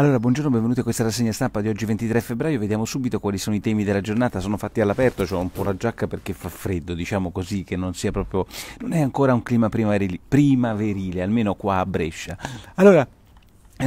Allora, buongiorno, benvenuti a questa rassegna stampa di oggi 23 febbraio. Vediamo subito quali sono i temi della giornata. Sono fatti all'aperto, ho un po' la giacca perché fa freddo, diciamo così, che non sia proprio non è ancora un clima primaverile, primaverile almeno qua a Brescia. Allora,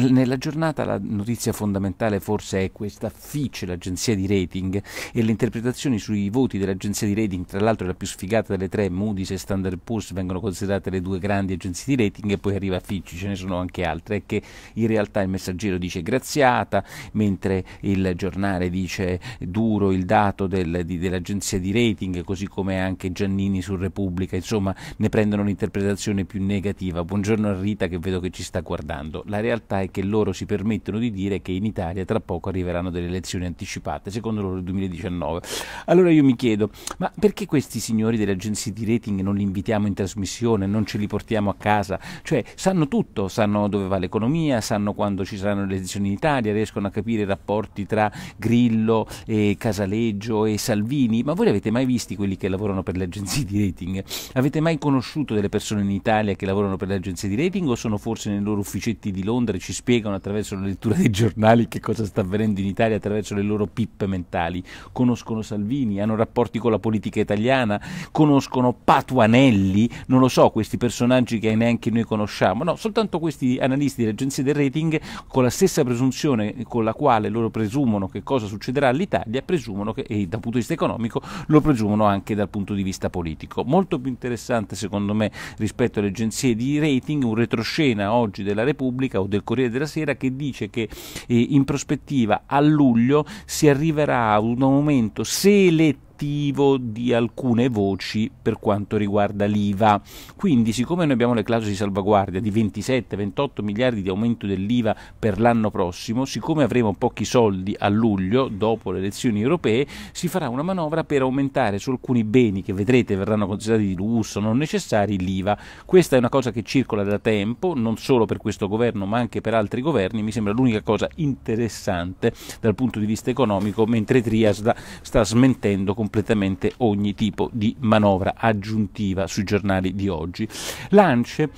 nella giornata la notizia fondamentale forse è questa Fitch, l'agenzia di rating, e le interpretazioni sui voti dell'agenzia di rating, tra l'altro la più sfigata delle tre, Moody's e Standard Poor's, vengono considerate le due grandi agenzie di rating e poi arriva Fitch, ce ne sono anche altre, e che in realtà il messaggero dice graziata, mentre il giornale dice duro il dato del, di, dell'agenzia di rating, così come anche Giannini su Repubblica, insomma ne prendono un'interpretazione più negativa. Buongiorno a Rita che vedo che ci sta guardando. La realtà è che loro si permettono di dire che in Italia tra poco arriveranno delle elezioni anticipate, secondo loro il 2019. Allora io mi chiedo, ma perché questi signori delle agenzie di rating non li invitiamo in trasmissione, non ce li portiamo a casa? Cioè, sanno tutto, sanno dove va l'economia, sanno quando ci saranno le elezioni in Italia, riescono a capire i rapporti tra Grillo e Casaleggio e Salvini, ma voi avete mai visti quelli che lavorano per le agenzie di rating? Avete mai conosciuto delle persone in Italia che lavorano per le agenzie di rating o sono forse nei loro ufficetti di Londra e ci spiegano attraverso la lettura dei giornali che cosa sta avvenendo in Italia attraverso le loro pippe mentali, conoscono Salvini, hanno rapporti con la politica italiana, conoscono Patuanelli, non lo so, questi personaggi che neanche noi conosciamo, no, soltanto questi analisti delle agenzie del rating con la stessa presunzione con la quale loro presumono che cosa succederà all'Italia, presumono che, e dal punto di vista economico, lo presumono anche dal punto di vista politico. Molto più interessante secondo me rispetto alle agenzie di rating, un retroscena oggi della Repubblica o del Corriere della Sera che dice che eh, in prospettiva a luglio si arriverà a un aumento selettivo di alcune voci per quanto riguarda l'IVA. Quindi, siccome noi abbiamo le clausole di salvaguardia di 27-28 miliardi di aumento dell'IVA per l'anno prossimo, siccome avremo pochi soldi a luglio, dopo le elezioni europee, si farà una manovra per aumentare su alcuni beni che vedrete verranno considerati di lusso, non necessari, l'IVA. Questa è una cosa che circola da tempo, non solo per questo governo, ma anche per altri governi. Mi sembra l'unica cosa interessante dal punto di vista economico, mentre Trias sta smentendo completamente completamente ogni tipo di manovra aggiuntiva sui giornali di oggi. L'ANCE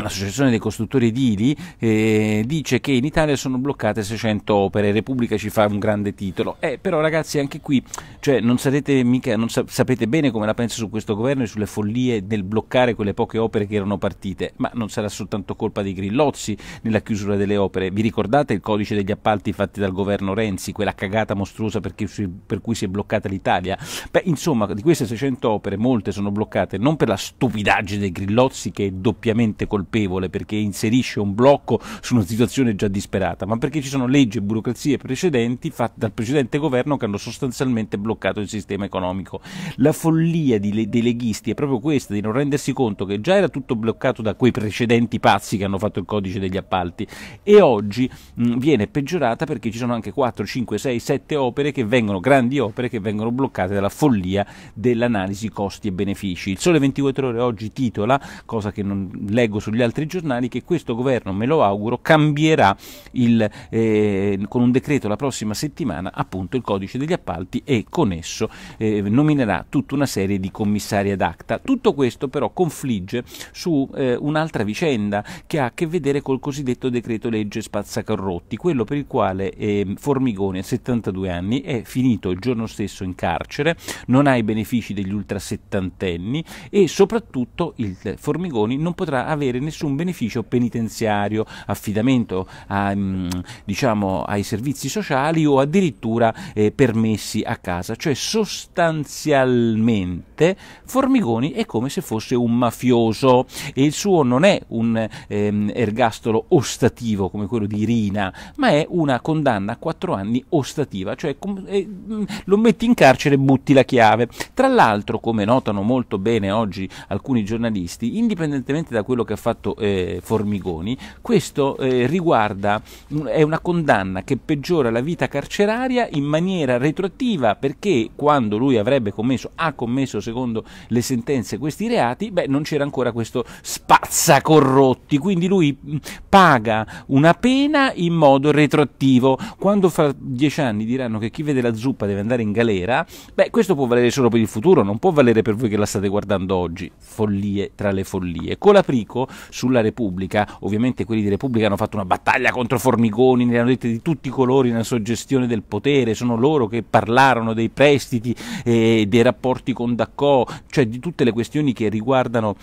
L'associazione dei costruttori edili eh, dice che in Italia sono bloccate 600 opere, Repubblica ci fa un grande titolo. Eh, però ragazzi anche qui cioè, non, mica, non sa- sapete bene come la penso su questo governo e sulle follie del bloccare quelle poche opere che erano partite, ma non sarà soltanto colpa dei grillozzi nella chiusura delle opere. Vi ricordate il codice degli appalti fatti dal governo Renzi, quella cagata mostruosa perché, per cui si è bloccata l'Italia? Beh, insomma, di queste 600 opere molte sono bloccate non per la stupidaggine dei grillozzi che è doppiamente colpevole colpevole perché inserisce un blocco su una situazione già disperata, ma perché ci sono leggi e burocrazie precedenti fatte dal precedente governo che hanno sostanzialmente bloccato il sistema economico. La follia di, dei leghisti è proprio questa, di non rendersi conto che già era tutto bloccato da quei precedenti pazzi che hanno fatto il codice degli appalti e oggi mh, viene peggiorata perché ci sono anche 4, 5, 6, 7 opere che vengono, grandi opere che vengono bloccate dalla follia dell'analisi costi e benefici. Il Sole 24 ore oggi titola, cosa che non leggo sugli gli altri giornali che questo governo, me lo auguro, cambierà il, eh, con un decreto la prossima settimana appunto il codice degli appalti e con esso eh, nominerà tutta una serie di commissari ad acta. Tutto questo però confligge su eh, un'altra vicenda che ha a che vedere col cosiddetto decreto legge spazzacarrotti, quello per il quale ehm, Formigoni a 72 anni è finito il giorno stesso in carcere, non ha i benefici degli ultrasettantenni e soprattutto il Formigoni non potrà avere nessun beneficio penitenziario, affidamento a, mm, diciamo, ai servizi sociali o addirittura eh, permessi a casa, cioè sostanzialmente Formigoni è come se fosse un mafioso e il suo non è un ehm, ergastolo ostativo come quello di Rina, ma è una condanna a quattro anni ostativa, cioè eh, mm, lo metti in carcere e butti la chiave. Tra l'altro, come notano molto bene oggi alcuni giornalisti, indipendentemente da quello che ha fatto fatto eh, Formigoni, questo eh, riguarda, è una condanna che peggiora la vita carceraria in maniera retroattiva perché quando lui avrebbe commesso, ha commesso secondo le sentenze questi reati, beh non c'era ancora questo spazza corrotti, quindi lui paga una pena in modo retroattivo. Quando fra dieci anni diranno che chi vede la zuppa deve andare in galera, beh questo può valere solo per il futuro, non può valere per voi che la state guardando oggi. Follie tra le follie. Colaprico sulla Repubblica, ovviamente quelli di Repubblica hanno fatto una battaglia contro Formigoni, ne hanno dette di tutti i colori nella sua gestione del potere, sono loro che parlarono dei prestiti e dei rapporti con Daccò, cioè di tutte le questioni che riguardano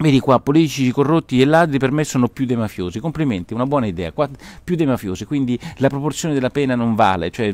Vedi qua, politici corrotti e ladri per me sono più dei mafiosi. Complimenti, una buona idea. Qua, più dei mafiosi, quindi la proporzione della pena non vale. Cioè,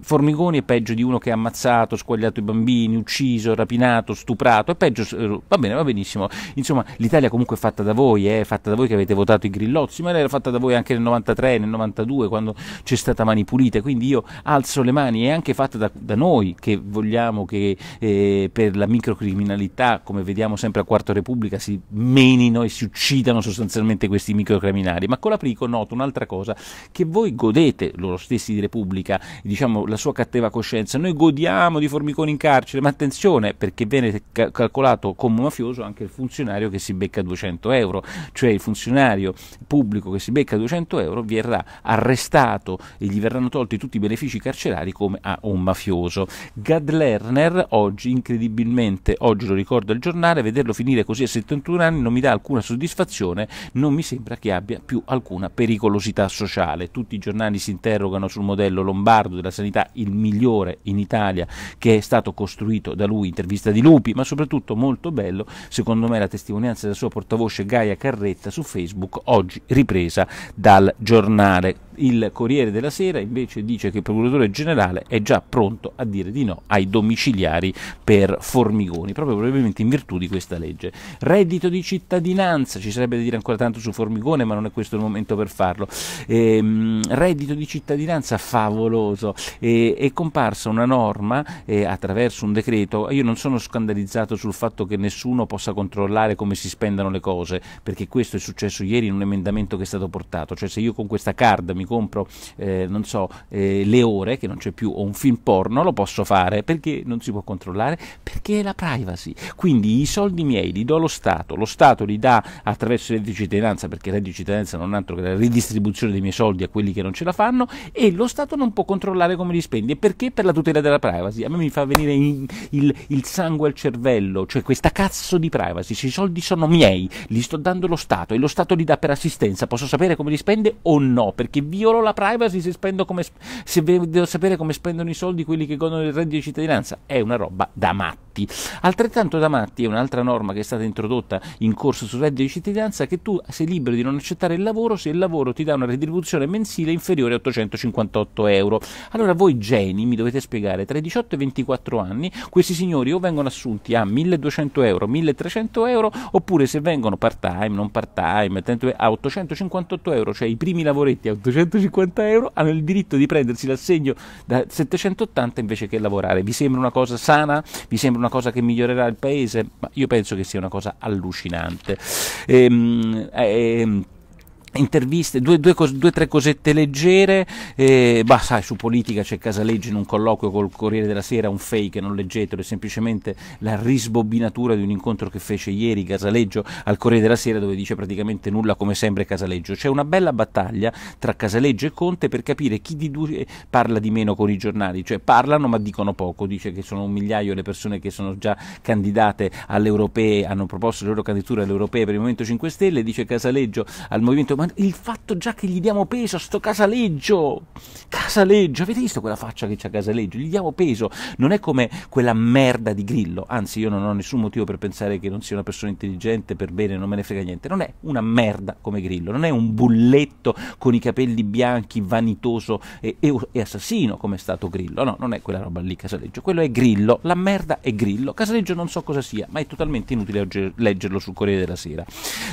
Formigoni è peggio di uno che ha ammazzato, squagliato i bambini, ucciso, rapinato, stuprato. È peggio, eh, va bene, va benissimo. Insomma, l'Italia comunque è fatta da voi, è eh, fatta da voi che avete votato i grillozzi, ma era fatta da voi anche nel 93, nel 92, quando c'è stata Mani Pulite. Quindi io alzo le mani, è anche fatta da, da noi che vogliamo che eh, per la microcriminalità, come vediamo sempre a Quarto Repubblica, si menino e si uccidano sostanzialmente questi microcriminali. Ma con la Prico noto un'altra cosa, che voi godete, loro stessi di Repubblica, diciamo la sua cattiva coscienza, noi godiamo di formiconi in carcere, ma attenzione perché viene ca- calcolato come mafioso anche il funzionario che si becca 200 euro, cioè il funzionario pubblico che si becca 200 euro verrà arrestato e gli verranno tolti tutti i benefici carcerari come a un mafioso. Gad Lerner oggi incredibilmente, oggi lo ricordo al giornale, vederlo finire così a 71 21 anni non mi dà alcuna soddisfazione, non mi sembra che abbia più alcuna pericolosità sociale. Tutti i giornali si interrogano sul modello lombardo della sanità, il migliore in Italia, che è stato costruito da lui, intervista di Lupi, ma soprattutto molto bello, secondo me, la testimonianza della sua portavoce Gaia Carretta su Facebook, oggi ripresa dal giornale il Corriere della Sera invece dice che il procuratore generale è già pronto a dire di no ai domiciliari per Formigoni, proprio probabilmente in virtù di questa legge. Reddito di cittadinanza, ci sarebbe da dire ancora tanto su Formigone, ma non è questo il momento per farlo. Ehm, reddito di cittadinanza favoloso. E, è comparsa una norma eh, attraverso un decreto. Io non sono scandalizzato sul fatto che nessuno possa controllare come si spendano le cose, perché questo è successo ieri in un emendamento che è stato portato. Cioè, se io con questa card mi compro, eh, non so, eh, le ore, che non c'è più, o un film porno, lo posso fare perché non si può controllare? Perché è la privacy. Quindi i soldi miei li do allo Stato, lo Stato li dà attraverso il reddito di cittadinanza, perché il reddito di cittadinanza non è altro che la ridistribuzione dei miei soldi a quelli che non ce la fanno, e lo Stato non può controllare come li spendi. E perché? Per la tutela della privacy. A me mi fa venire in, il, il sangue al cervello, cioè questa cazzo di privacy. Se i soldi sono miei, li sto dando allo Stato e lo Stato li dà per assistenza, posso sapere come li spende o no? Perché vi violo la privacy se, come, se devo sapere come spendono i soldi quelli che godono del reddito di cittadinanza. È una roba da matti. Altrettanto da matti è un'altra norma che è stata introdotta in corso sul reddito di cittadinanza che tu sei libero di non accettare il lavoro se il lavoro ti dà una retribuzione mensile inferiore a 858 euro. Allora voi geni mi dovete spiegare, tra i 18 e i 24 anni questi signori o vengono assunti a 1200 euro, 1300 euro oppure se vengono part time, non part time, a 858 euro, cioè i primi lavoretti a 800 150 euro hanno il diritto di prendersi l'assegno da 780 invece che lavorare. Vi sembra una cosa sana? Vi sembra una cosa che migliorerà il paese? Ma io penso che sia una cosa allucinante. Ehm, ehm, interviste, due o tre cosette leggere, eh, bah, sai, su politica c'è Casaleggio in un colloquio col Corriere della Sera, un fake, non leggetelo, è semplicemente la risbobinatura di un incontro che fece ieri Casaleggio al Corriere della Sera dove dice praticamente nulla come sempre Casaleggio. C'è una bella battaglia tra Casaleggio e Conte per capire chi di due parla di meno con i giornali, cioè parlano ma dicono poco, dice che sono un migliaio le persone che sono già candidate alle europee, hanno proposto le loro candidature alle europee per il Movimento 5 Stelle, dice Casaleggio al Movimento ma il fatto già che gli diamo peso a sto Casaleggio, Casaleggio, avete visto quella faccia che c'ha Casaleggio? Gli diamo peso, non è come quella merda di Grillo, anzi io non ho nessun motivo per pensare che non sia una persona intelligente, per bene, non me ne frega niente, non è una merda come Grillo, non è un bulletto con i capelli bianchi, vanitoso e, e, e assassino come è stato Grillo, no, non è quella roba lì Casaleggio, quello è Grillo, la merda è Grillo, Casaleggio non so cosa sia, ma è totalmente inutile leggerlo sul Corriere della Sera.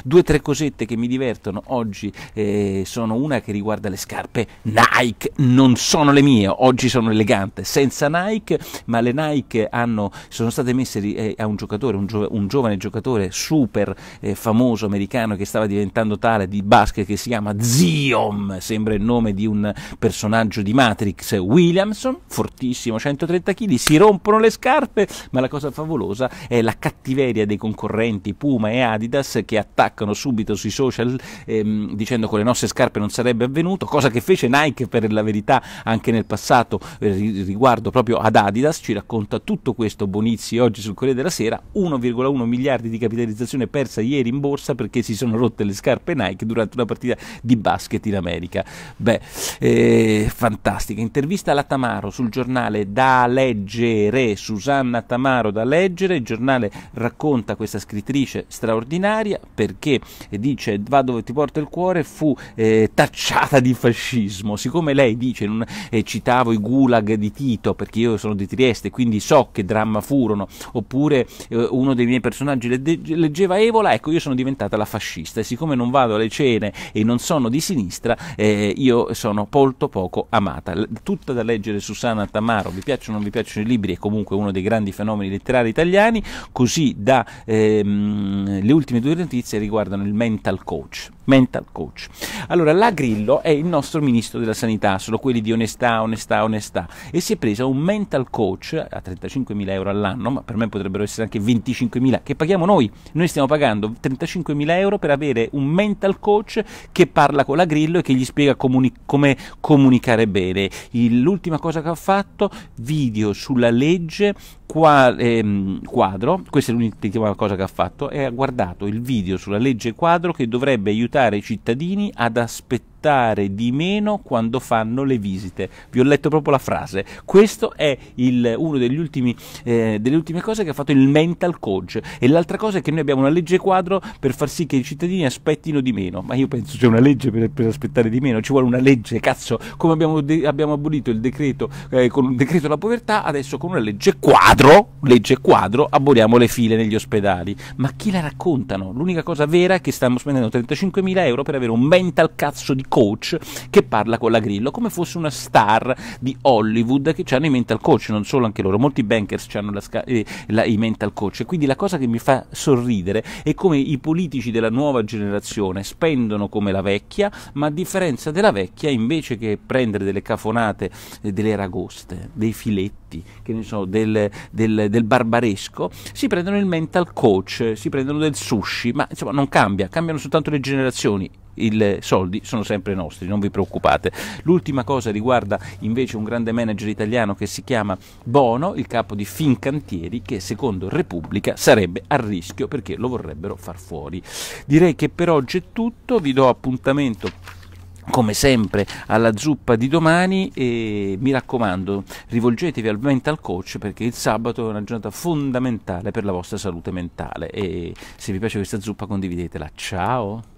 Due o tre cosette che mi divertono oggi oggi eh, sono una che riguarda le scarpe Nike, non sono le mie, oggi sono elegante, senza Nike, ma le Nike hanno, sono state messe eh, a un giocatore, un, gio, un giovane giocatore super eh, famoso americano che stava diventando tale di basket che si chiama Zion, sembra il nome di un personaggio di Matrix, Williamson, fortissimo, 130 kg, si rompono le scarpe, ma la cosa favolosa è la cattiveria dei concorrenti Puma e Adidas che attaccano subito sui social ehm, dicendo con le nostre scarpe non sarebbe avvenuto, cosa che fece Nike per la verità anche nel passato riguardo proprio ad Adidas, ci racconta tutto questo Bonizzi oggi sul Corriere della Sera, 1,1 miliardi di capitalizzazione persa ieri in borsa perché si sono rotte le scarpe Nike durante una partita di basket in America. Beh, eh, fantastica. Intervista alla Tamaro sul giornale da leggere, Susanna Tamaro da leggere, il giornale racconta questa scrittrice straordinaria perché dice va dove ti porta il cuore, fu eh, tacciata di fascismo, siccome lei dice, non, eh, citavo i gulag di Tito perché io sono di Trieste, quindi so che dramma furono, oppure eh, uno dei miei personaggi leggeva Evola, ecco io sono diventata la fascista e siccome non vado alle cene e non sono di sinistra, eh, io sono molto poco amata. Tutta da leggere Susanna Tamaro, vi piacciono o non vi piacciono i libri, è comunque uno dei grandi fenomeni letterari italiani, così da ehm, le ultime due notizie riguardano il mental coach mental coach. Allora, la Grillo è il nostro ministro della sanità, sono quelli di onestà, onestà, onestà, e si è preso un mental coach a 35.000 euro all'anno, ma per me potrebbero essere anche 25.000, che paghiamo noi. Noi stiamo pagando 35.000 euro per avere un mental coach che parla con la Grillo e che gli spiega comuni- come comunicare bene. L'ultima cosa che ha fatto, video sulla legge qua, ehm, quadro, questa è l'ultima cosa che ha fatto, e ha guardato il video sulla legge quadro che dovrebbe aiutare i cittadini ad aspettare aspettare di meno quando fanno le visite. Vi ho letto proprio la frase. Questo è ultimi, eh, delle ultime cose che ha fatto il mental coach. E l'altra cosa è che noi abbiamo una legge quadro per far sì che i cittadini aspettino di meno. Ma io penso c'è una legge per, per aspettare di meno. Ci vuole una legge, cazzo, come abbiamo, abbiamo abolito il decreto eh, con un decreto della povertà, adesso con una legge quadro, legge quadro, aboliamo le file negli ospedali. Ma chi la raccontano? L'unica cosa vera è che stiamo spendendo 35.000 euro per avere un mental cazzo di coach che parla con la Grillo come fosse una star di Hollywood che hanno i mental coach, non solo anche loro, molti bankers hanno la, eh, la, i mental coach. Quindi la cosa che mi fa sorridere è come i politici della nuova generazione spendono come la vecchia, ma a differenza della vecchia, invece che prendere delle cafonate, delle ragoste, dei filetti, che ne so, del, del, del barbaresco, si prendono il mental coach, si prendono del sushi, ma insomma non cambia, cambiano soltanto le generazioni i soldi sono sempre nostri, non vi preoccupate. L'ultima cosa riguarda invece un grande manager italiano che si chiama Bono, il capo di Fincantieri, che secondo Repubblica sarebbe a rischio perché lo vorrebbero far fuori. Direi che per oggi è tutto, vi do appuntamento come sempre alla zuppa di domani e mi raccomando rivolgetevi al mental coach perché il sabato è una giornata fondamentale per la vostra salute mentale e se vi piace questa zuppa condividetela ciao